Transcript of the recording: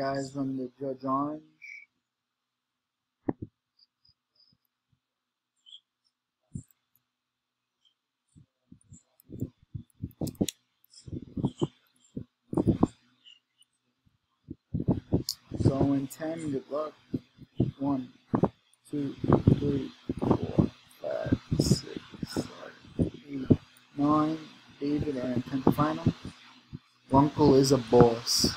guys from the Judge Orange. So in 10, good luck. 1, 2, 3, 4, 5, 6, 7, 8, 9. David and 10th final. Uncle is a boss.